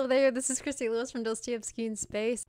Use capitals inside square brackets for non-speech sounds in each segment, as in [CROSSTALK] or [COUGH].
Hello there, this is Christy Luis from Dostoevsky in Space.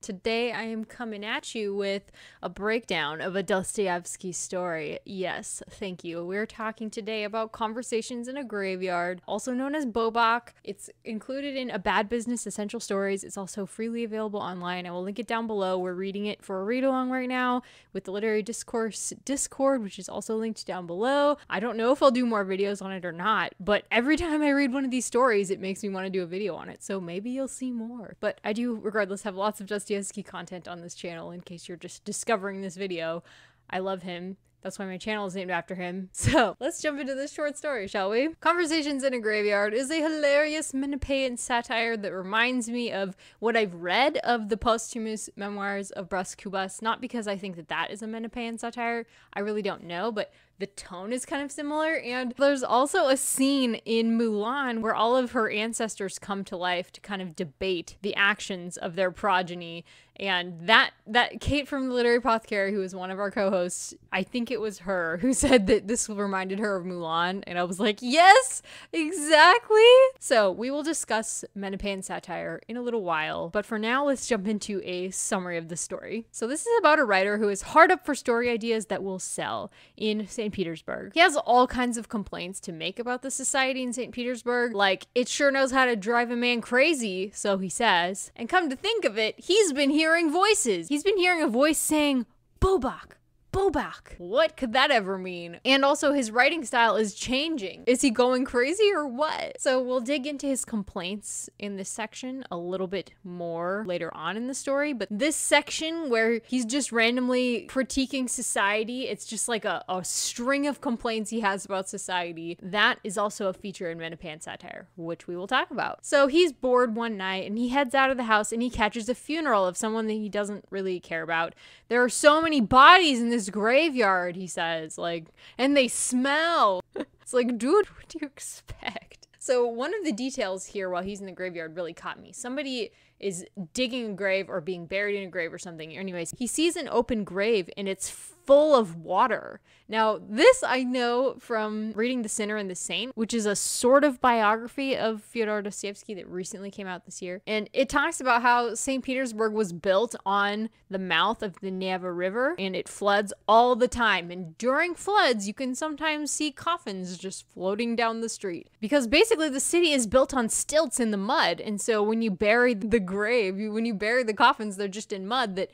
Today I am coming at you with a breakdown of a Dostoevsky story. Yes, thank you. We're talking today about Conversations in a Graveyard, also known as Bobok. It's included in A Bad Business Essential Stories. It's also freely available online. I will link it down below. We're reading it for a read along right now with the Literary Discourse Discord, which is also linked down below. I don't know if I'll do more videos on it or not, but every time I read one of these stories, it makes me want to do a video on it. So maybe you'll see more. But I do, regardless, have lots of Dostoevsky Dostoevsky content on this channel in case you're just discovering this video. I love him. That's why my channel is named after him. [LAUGHS] So let's jump into this short story, shall we? Conversations in a Graveyard is a hilarious Menippean satire that reminds me of what I've read of the posthumous memoirs of Bras Cubas. Not because I think that that is a Menippean satire. I really don't know, but the tone is kind of similar. And there's also a scene in Mulan where all of her ancestors come to life to kind of debate the actions of their progeny. And that that Kate from the Literary Apothecary, who was one of our co-hosts, I think it was her who [LAUGHS] said that this reminded her of Mulan, and I was like, yes, exactly. So we will discuss Menippean satire in a little while, but for now, let's jump into a summary of the story. So this is about a writer who is hard up for story ideas that will sell in St. Petersburg. He has all kinds of complaints to make about the society in St. Petersburg, like, it sure knows how to drive a man crazy, so he says. And come to think of it, he's been hearing voices. He's been hearing a voice saying, Bobok, Bobok. What could that ever mean? And also, his writing style is changing. Is he going crazy or what? So, we'll dig into his complaints in this section a little bit more later on in the story. But this section where he's just randomly critiquing society, it's just like a, a string of complaints he has about society. That is also a feature in Menippean satire, which we will talk about. So, he's bored one night and he heads out of the house and he catches a funeral of someone that he doesn't really care about. There are so many bodies in this this graveyard, he says, like, and they smell. it's like, dude, what do you expect? So, one of the details here while he's in the graveyard really caught me. Somebody is digging a grave or being buried in a grave or something. Anyways, he sees an open grave and it's full of water. Now, this I know from reading The Sinner and the Saint, which is a sort of biography of Fyodor Dostoevsky that recently came out this year. And it talks about how St. Petersburg was built on the mouth of the Neva River and it floods all the time. And during floods, you can sometimes see coffins just floating down the street because basically the city is built on stilts in the mud. And so when you bury the grave, when you bury the coffins, they're just in mud that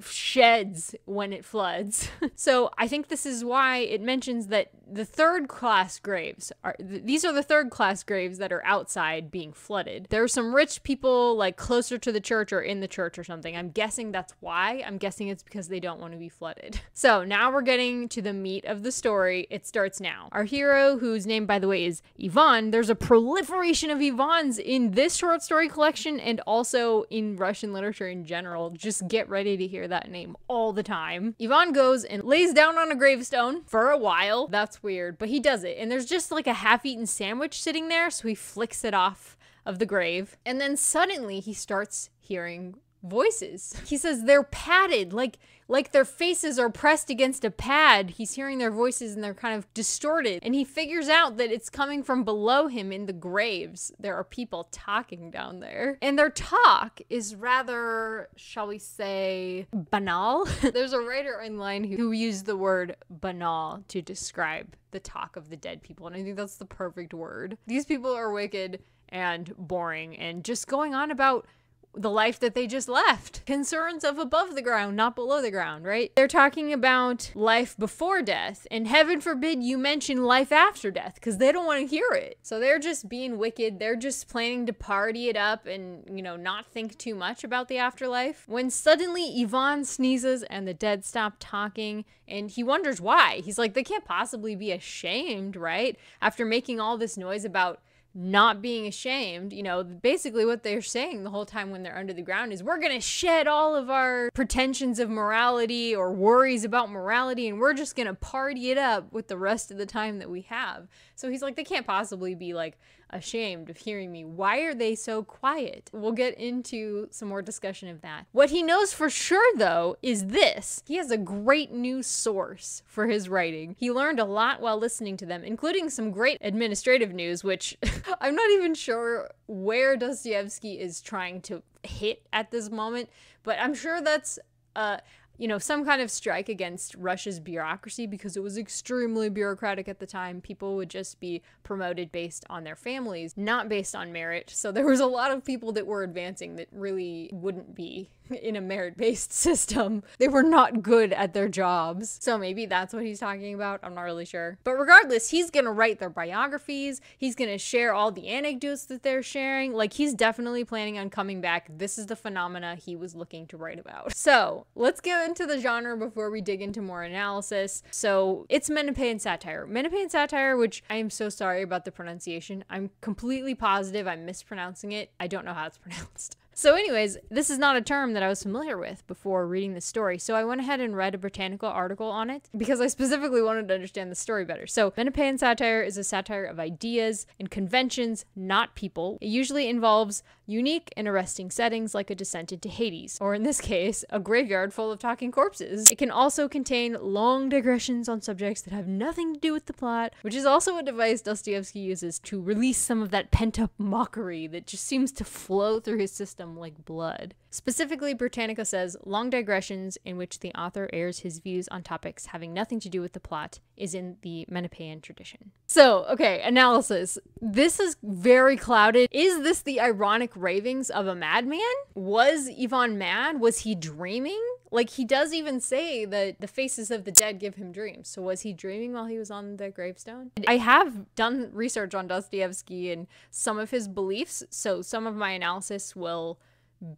sheds when it floods. [LAUGHS] so I think this is why it mentions that the third class graves are th- these are the third class graves that are outside being flooded. There are some rich people like closer to the church or in the church or something. I'm guessing that's why. I'm guessing it's because they don't want to be flooded. [LAUGHS] So now we're getting to the meat of the story. It starts now. Our hero, whose name by the way is Ivan, there's a proliferation of Ivans in this short story collection and also in Russian literature in general. Just get ready to hear that name all the time. Ivan goes and lays down on a gravestone for a while. That's weird, but he does it. And there's just like a half eaten sandwich sitting there, so he flicks it off of the grave. And then suddenly he starts hearing voices. He says they're padded, like like their faces are pressed against a pad. He's hearing their voices and they're kind of distorted. And he figures out that it's coming from below him in the graves. There are people talking down there. And their talk is rather, shall we say, banal. [LAUGHS] There's a writer online who, who used the word banal to describe the talk of the dead people. And I think that's the perfect word. These people are wicked and boring and just going on about the life that they just left. Concerns of above the ground, not below the ground, right? They're talking about life before death, and heaven forbid you mention life after death because they don't want to hear it. So they're just being wicked. They're just planning to party it up and, you know, not think too much about the afterlife. When suddenly Ivan sneezes and the dead stop talking, and he wonders why. He's like, they can't possibly be ashamed, right? After making all this noise about not being ashamed. You know, basically what they're saying the whole time when they're under the ground is we're going to shed all of our pretensions of morality or worries about morality and we're just going to party it up with the rest of the time that we have. So he's like, they can't possibly be like ashamed of hearing me. Why are they so quiet? We'll get into some more discussion of that. What he knows for sure, though, is this he has a great new source for his writing. He learned a lot while listening to them, including some great administrative news, which [LAUGHS] I'm not even sure where Dostoevsky is trying to hit at this moment, but I'm sure that's. Uh, you know, some kind of strike against Russia's bureaucracy because it was extremely bureaucratic at the time. People would just be promoted based on their families, not based on merit. So there was a lot of people that were advancing that really wouldn't be [LAUGHS] in a merit based [LAUGHS] system. They were not good at their jobs. So maybe that's what he's talking about. I'm not really sure. But regardless, he's going to write their biographies. He's going to share all the anecdotes that they're sharing. Like he's definitely planning on coming back. This is the phenomena he was looking to write about. So let's get into the genre before we dig into more analysis. So it's Menippean satire. Menippean satire, which I am so sorry about the pronunciation. I'm completely positive I'm mispronouncing it. I don't know how it's [LAUGHS] pronounced. So, anyways, this is not a term that I was familiar with before reading the story. So, I went ahead and read a Britannica article on it because I specifically wanted to understand the story better. So, Menippean satire is a satire of ideas and conventions, not people. It usually involves unique and arresting settings like a descent into Hades, or in this [LAUGHS] case, a graveyard full of talking corpses. It can also contain long digressions on subjects that have nothing to do with the plot, which is also a device Dostoevsky uses to release some of that pent up mockery that just seems to flow through his system like blood. Specifically, Britannica says long digressions in which the author airs his views on topics having nothing to do with the plot is in the Menippean tradition. So, okay, analysis. This is very clouded. Is this the ironic ravings of a madman? Was Ivan mad? Was he dreaming? Like, he does even say that the faces of the dead give him dreams. So, was he dreaming while he was on the gravestone? I have done research on Dostoevsky and some of his beliefs, so some of my analysis will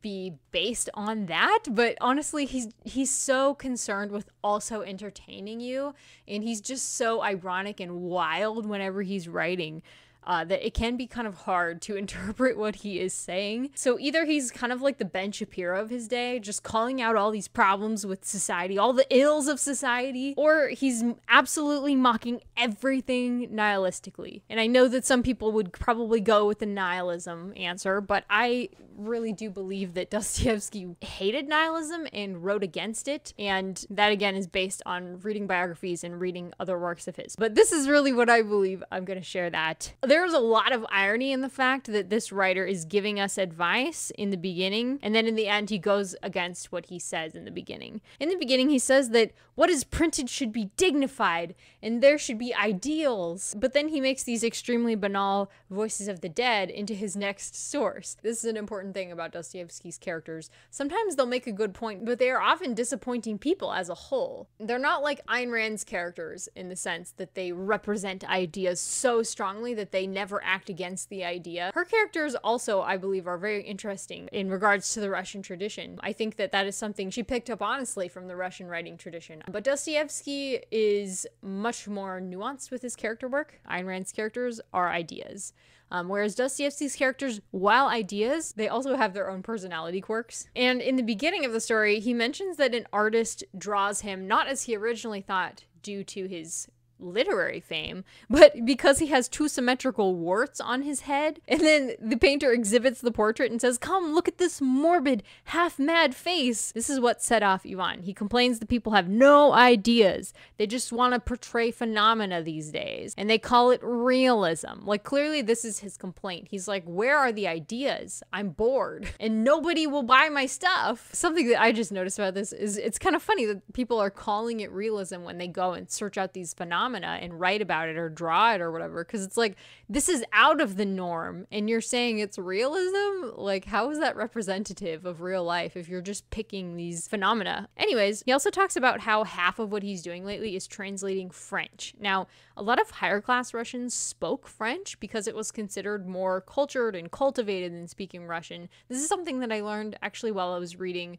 be based on that but honestly he's he's so concerned with also entertaining you and he's just so ironic and wild whenever he's writing uh, that it can be kind of hard to [LAUGHS] interpret what he is saying. So either he's kind of like the Ben Shapiro of his day, just calling out all these problems with society, all the ills of society, or he's absolutely mocking everything nihilistically. And I know that some people would probably go with the nihilism answer, but I really do believe that [LAUGHS] Dostoevsky hated nihilism and wrote against it. And that again is based on reading biographies and reading other works of his. But this is really what I believe. I'm going to share that. There's a lot of irony in the fact that this writer is giving us advice in the beginning, and then in the end, he goes against what he says in the beginning. In the beginning, he says that what is printed should be dignified and there should be ideals. But then he makes these extremely banal voices of the dead into his next source. This is an important thing about Dostoevsky's characters. Sometimes they'll make a good point, but they are often disappointing people as a whole. They're not like Ayn Rand's characters in the sense that they represent ideas so strongly that they they never act against the idea. Her characters also, I believe, are very interesting in regards to the Russian tradition. I think that that is something she picked up honestly from the Russian writing tradition. But Dostoevsky is much more nuanced with his character work. Ayn Rand's characters are ideas. Um, whereas Dostoevsky's characters, while ideas, they also have their own personality quirks. And in the beginning of the story, he mentions that an artist draws him not as he originally thought due to his literary fame, but because he has two symmetrical warts on his head. And then the painter exhibits the portrait and says, Come, look at this morbid, half mad face. This is what set off Ivan. He complains the people have no ideas. They just want to portray phenomena these days. And they call it realism. Like, clearly, this is his complaint. He's like, Where are the ideas? I'm bored [LAUGHS] and nobody will buy my stuff. Something that I just noticed about this is it's kind of funny that people are calling it realism when they go and search out these phenomena phenomena and write about it or draw it or whatever because it's like this is out of the norm and you're saying it's realism? Like how is that representative of real life if you're just picking these phenomena? Anyways he also talks about how half of what he's doing lately is translating french. Now a lot of higher class russians spoke french because it was considered more cultured and cultivated than speaking russian. This is something that i learned actually while i was reading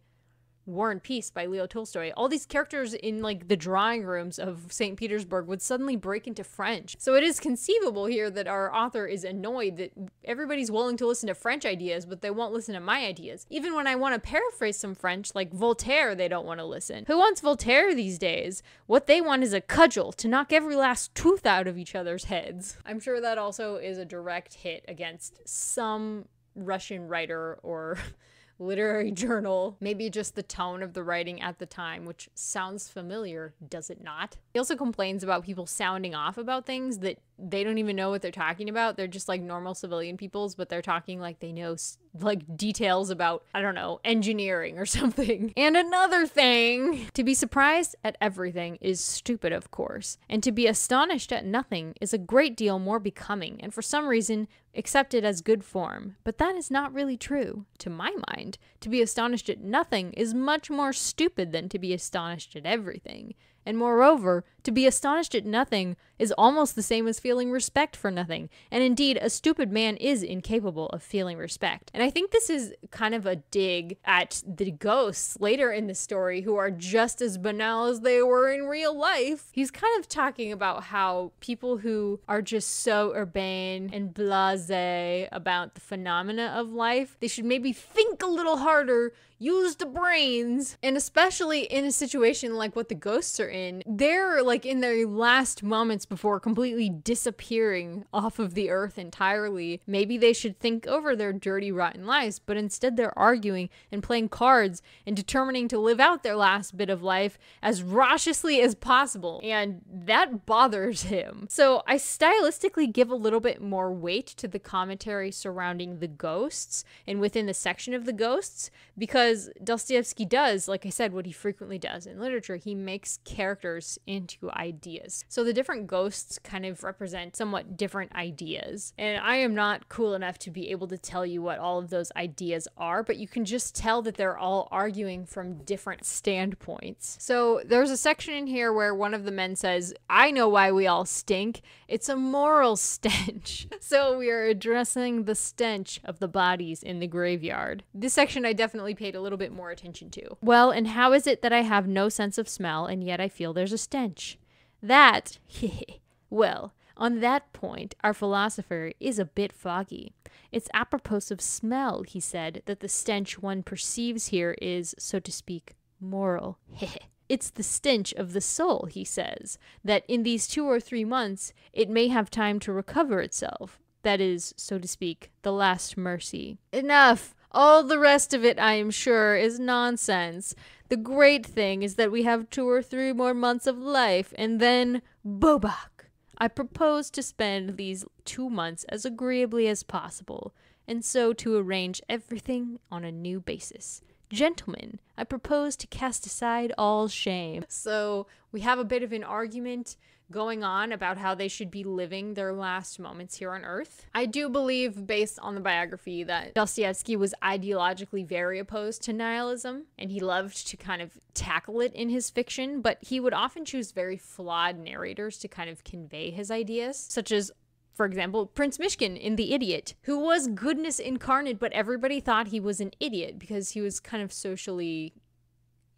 War and Peace by Leo Tolstoy, all these characters in like the drawing rooms of St. Petersburg would suddenly break into French. So it is conceivable here that our author is annoyed that everybody's willing to listen to French ideas, but they won't listen to my ideas. Even when I want to paraphrase some French, like Voltaire, they don't want to listen. Who wants Voltaire these days? What they want is a cudgel to knock every last tooth out of each other's heads. I'm sure that also is a direct hit against some Russian writer or [LAUGHS] literary [LAUGHS] journal, maybe just the tone of the writing at the time, which sounds familiar, does it not? He also complains about people sounding off about things that they don't even know what they're talking about. They're just like normal civilian peoples, but they're talking like they know like details about, I don't know, engineering or [LAUGHS] something. And another thing, to be surprised at everything is stupid, of course. And to be astonished at nothing is a great deal more becoming, and for some reason, accepted as good form. But that is not really true, to my mind. To be astonished at nothing is much more stupid than to be astonished at everything. And moreover, to be astonished at nothing is almost the same as feeling respect for nothing. And indeed, a stupid man is incapable of feeling respect. And I think this is kind of a dig at the ghosts later in the story who are just as banal as they were in real life. He's kind of talking about how people who are just so urbane and blase about the phenomena of life, they should maybe think a little harder use the brains. And especially in a situation like what the ghosts are in, they're like in their last moments before completely disappearing off of the earth entirely. Maybe they should think over their dirty, rotten lives, but instead they're arguing and playing cards and determining to live out their last bit of life as raucously as possible. And that bothers him. So I stylistically give a little bit more weight to the commentary surrounding the ghosts and within the section of the ghosts because because Dostoevsky does, like I said, what he frequently does in literature, he makes characters into ideas. So the different ghosts kind of represent somewhat different ideas. And I am not cool enough to be able to tell you what all of those ideas are, but you can just tell that they're all arguing from different standpoints. So there's a section in here where one of the men says, I know why we all stink. It's a moral [LAUGHS] stench. [LAUGHS] so we are addressing the stench of the bodies in the graveyard. This section I definitely paid a a little bit more attention to. Well, and how is it that I have no sense of smell and yet I feel there's a stench? That, [LAUGHS] well, on that point, our philosopher is a bit foggy. It's apropos of smell, he said, that the stench one perceives here is, so to speak, moral. [LAUGHS] it's the stench of the soul, he says, that in these two or three months it may have time to recover itself. That is, so to speak, the last mercy. Enough! All the rest of it, I am sure, is nonsense. The great thing is that we have two or three more months of life, and then Bobok. I propose to spend these two months as agreeably as possible, and so to arrange everything on a new basis. Gentlemen, I propose to cast aside all shame. So we have a bit of an argument going on about how they should be living their last moments here on Earth. I do believe, based on the biography, that Dostoevsky was ideologically very opposed to nihilism and he loved to kind of tackle it in his fiction, but he would often choose very flawed narrators to kind of convey his ideas, such as for example, Prince Myshkin in The Idiot, who was goodness incarnate, but everybody thought he was an idiot because he was kind of socially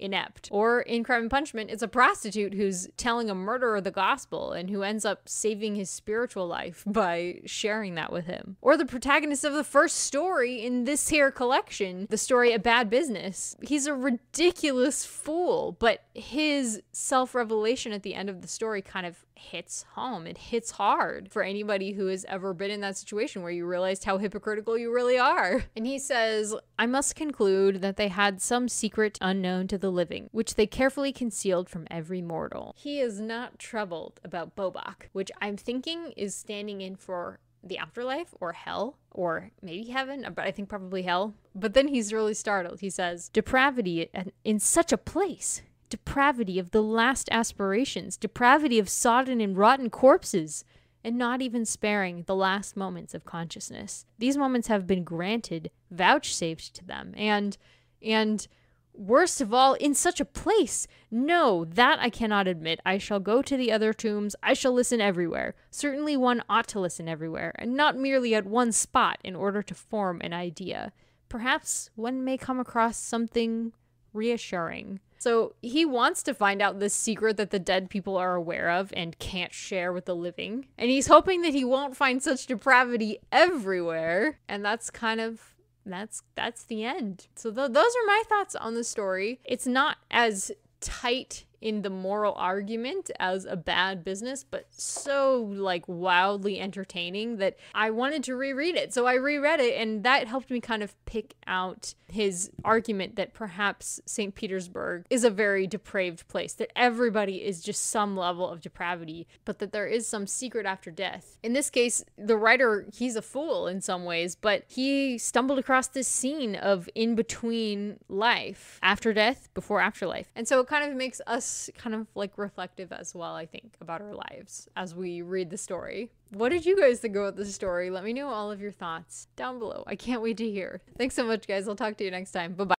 inept. Or in Crime and Punishment, it's a prostitute who's telling a murderer the gospel and who ends up saving his spiritual life [LAUGHS] by sharing that with him. Or the protagonist of the first story in this here collection, the story A Bad Business. He's a ridiculous fool, but his self revelation at the end of the story kind of hits home. It hits hard for anybody who has ever been in that situation where you realized how hypocritical you really are. And he says, I must conclude that they had some secret unknown to the living, which they carefully concealed from every mortal. He is not troubled about Bobok, which I'm thinking is standing in for the afterlife or hell or maybe heaven, but I think probably hell. But then he's really startled. He says, Depravity in such a place depravity of the last aspirations, depravity of sodden and rotten corpses, and not even sparing the last moments of consciousness. These moments have been granted, vouchsafed to them, and and worst of all, in such a place. No, that I cannot admit. I shall go to the other tombs. I shall listen everywhere. Certainly one ought to listen everywhere, and not merely at one spot in order to form an idea. Perhaps one may come across something reassuring. So he wants to find out the secret that the dead people are aware of and can't share with the living. And he's hoping that he won't find such depravity everywhere. And that's kind of that's that's the end. So th- those are my thoughts on the story. It's not as tight in the moral argument as a bad business, but so like wildly entertaining that I wanted to reread it. So I reread it, and that helped me kind of pick out his argument that perhaps St. Petersburg is a very depraved place, that everybody is just some level of depravity, but that there is some secret after death. In this case, the writer, he's a fool in some ways, but he stumbled across this scene of in between life, after death, before afterlife. And so it kind of makes us kind of like reflective as well, I think, about our lives as we read the story. What did you guys think about the story? Let me know all of your thoughts down below. I can't wait to hear. Thanks so much, guys. I'll talk to you next time. Bye bye.